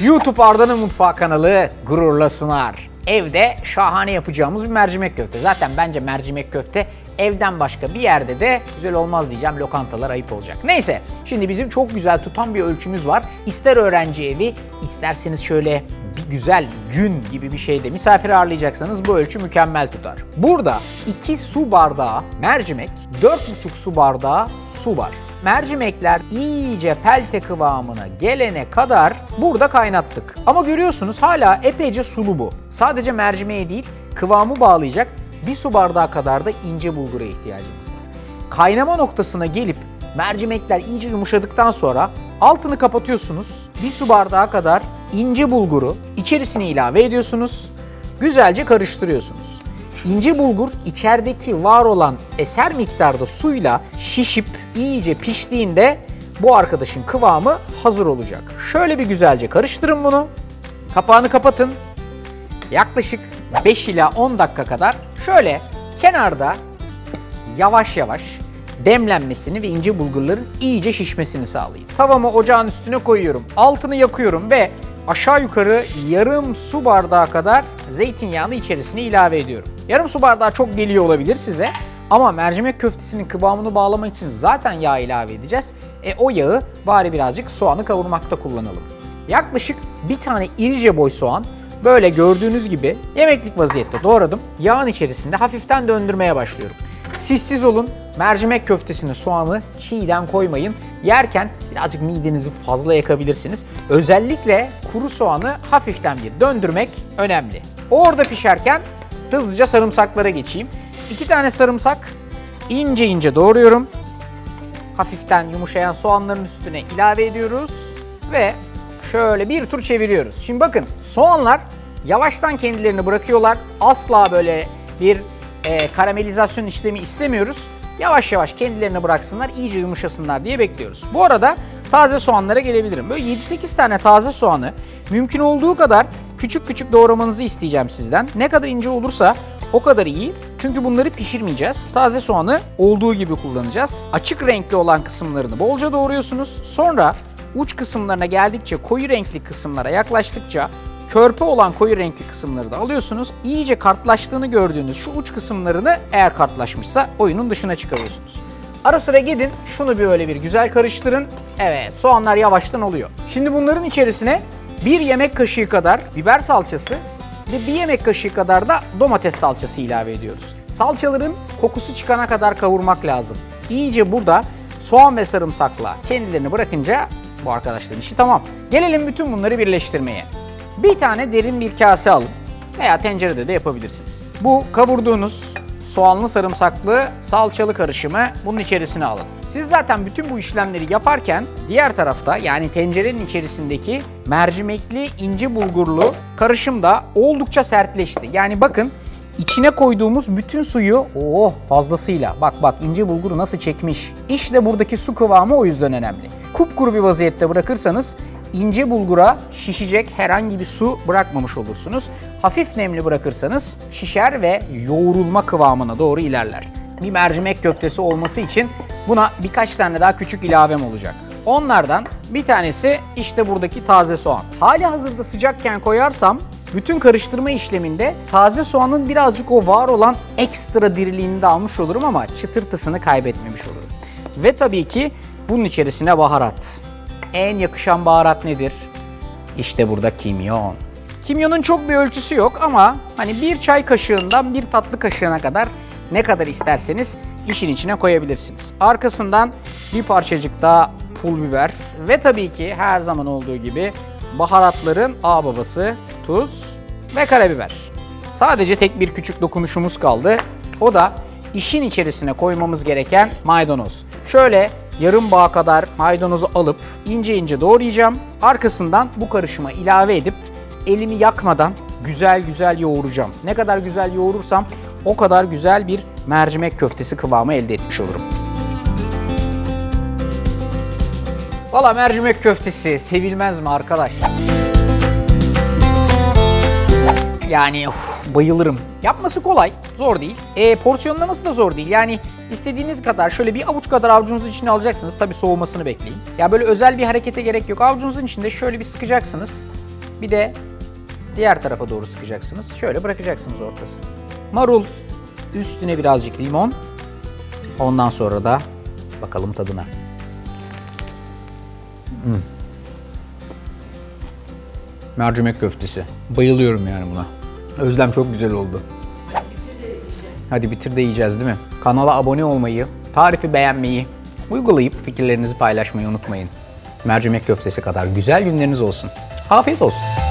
YouTube Arda'nın Mutfağı kanalı gururla sunar. Evde şahane yapacağımız bir mercimek köfte. Zaten bence mercimek köfte evden başka bir yerde de güzel olmaz diyeceğim. Lokantalar ayıp olacak. Neyse şimdi bizim çok güzel tutan bir ölçümüz var. İster öğrenci evi isterseniz şöyle bir güzel gün gibi bir şeyde misafir ağırlayacaksanız bu ölçü mükemmel tutar. Burada 2 su bardağı mercimek, 4,5 su bardağı su var. Mercimekler iyice pelte kıvamına gelene kadar burada kaynattık. Ama görüyorsunuz hala epeyce sulu bu. Sadece mercimeğe değil kıvamı bağlayacak bir su bardağı kadar da ince bulgura ihtiyacımız var. Kaynama noktasına gelip mercimekler iyice yumuşadıktan sonra altını kapatıyorsunuz. Bir su bardağı kadar ince bulguru içerisine ilave ediyorsunuz. Güzelce karıştırıyorsunuz. İnce bulgur içerideki var olan eser miktarda suyla şişip iyice piştiğinde bu arkadaşın kıvamı hazır olacak. Şöyle bir güzelce karıştırın bunu. Kapağını kapatın. Yaklaşık 5 ila 10 dakika kadar şöyle kenarda yavaş yavaş demlenmesini ve ince bulgurların iyice şişmesini sağlayın. Tavamı ocağın üstüne koyuyorum. Altını yakıyorum ve aşağı yukarı yarım su bardağı kadar zeytinyağını içerisine ilave ediyorum. Yarım su bardağı çok geliyor olabilir size. Ama mercimek köftesinin kıvamını bağlamak için zaten yağ ilave edeceğiz. E o yağı bari birazcık soğanı kavurmakta kullanalım. Yaklaşık bir tane irice boy soğan böyle gördüğünüz gibi yemeklik vaziyette doğradım. Yağın içerisinde hafiften döndürmeye başlıyorum. Siz olun, mercimek köftesini soğanı çiğden koymayın. Yerken birazcık midenizi fazla yakabilirsiniz. Özellikle kuru soğanı hafiften bir döndürmek önemli. Orada pişerken hızlıca sarımsaklara geçeyim. İki tane sarımsak ince ince doğruyorum. Hafiften yumuşayan soğanların üstüne ilave ediyoruz ve şöyle bir tur çeviriyoruz. Şimdi bakın soğanlar yavaştan kendilerini bırakıyorlar. Asla böyle bir e, karamelizasyon işlemi istemiyoruz. Yavaş yavaş kendilerini bıraksınlar, iyice yumuşasınlar diye bekliyoruz. Bu arada taze soğanlara gelebilirim. Böyle 7-8 tane taze soğanı mümkün olduğu kadar küçük küçük doğramanızı isteyeceğim sizden. Ne kadar ince olursa o kadar iyi. Çünkü bunları pişirmeyeceğiz. Taze soğanı olduğu gibi kullanacağız. Açık renkli olan kısımlarını bolca doğruyorsunuz. Sonra uç kısımlarına geldikçe koyu renkli kısımlara yaklaştıkça körpe olan koyu renkli kısımları da alıyorsunuz. İyice kartlaştığını gördüğünüz şu uç kısımlarını eğer kartlaşmışsa oyunun dışına çıkarıyorsunuz. Ara sıra gidin şunu bir öyle bir güzel karıştırın. Evet soğanlar yavaştan oluyor. Şimdi bunların içerisine bir yemek kaşığı kadar biber salçası ve bir yemek kaşığı kadar da domates salçası ilave ediyoruz. Salçaların kokusu çıkana kadar kavurmak lazım. İyice burada soğan ve sarımsakla kendilerini bırakınca bu arkadaşların işi tamam. Gelelim bütün bunları birleştirmeye. Bir tane derin bir kase alın veya tencerede de yapabilirsiniz. Bu kavurduğunuz soğanlı sarımsaklı salçalı karışımı bunun içerisine alın. Siz zaten bütün bu işlemleri yaparken diğer tarafta yani tencerenin içerisindeki mercimekli ince bulgurlu karışım da oldukça sertleşti. Yani bakın içine koyduğumuz bütün suyu oh fazlasıyla bak bak ince bulguru nasıl çekmiş. İşte buradaki su kıvamı o yüzden önemli. Kupkuru bir vaziyette bırakırsanız ince bulgura şişecek herhangi bir su bırakmamış olursunuz. Hafif nemli bırakırsanız şişer ve yoğrulma kıvamına doğru ilerler. Bir mercimek köftesi olması için buna birkaç tane daha küçük ilavem olacak. Onlardan bir tanesi işte buradaki taze soğan. Hali hazırda sıcakken koyarsam bütün karıştırma işleminde taze soğanın birazcık o var olan ekstra diriliğini de almış olurum ama çıtırtısını kaybetmemiş olurum. Ve tabii ki bunun içerisine baharat. En yakışan baharat nedir? İşte burada kimyon. Kimyonun çok bir ölçüsü yok ama hani bir çay kaşığından bir tatlı kaşığına kadar ne kadar isterseniz işin içine koyabilirsiniz. Arkasından bir parçacık daha pul biber ve tabii ki her zaman olduğu gibi baharatların ağ babası tuz ve karabiber. Sadece tek bir küçük dokunuşumuz kaldı. O da işin içerisine koymamız gereken maydanoz. Şöyle yarım bağ kadar maydanozu alıp ince ince doğrayacağım. Arkasından bu karışıma ilave edip elimi yakmadan güzel güzel yoğuracağım. Ne kadar güzel yoğurursam o kadar güzel bir mercimek köftesi kıvamı elde etmiş olurum. Valla mercimek köftesi sevilmez mi arkadaş? Yani uf, bayılırım. Yapması kolay, zor değil. E, porsiyonlaması da zor değil. Yani istediğiniz kadar şöyle bir avuç kadar avucunuzun içine alacaksınız. Tabii soğumasını bekleyin. Ya böyle özel bir harekete gerek yok. Avucunuzun içinde şöyle bir sıkacaksınız. Bir de diğer tarafa doğru sıkacaksınız. Şöyle bırakacaksınız ortasını. Marul, üstüne birazcık limon. Ondan sonra da bakalım tadına. Hmm. Mercimek köftesi. Bayılıyorum yani buna. Özlem çok güzel oldu. Hadi bitir de yiyeceğiz değil mi? Kanala abone olmayı, tarifi beğenmeyi, uygulayıp fikirlerinizi paylaşmayı unutmayın. Mercimek köftesi kadar güzel günleriniz olsun. Afiyet olsun.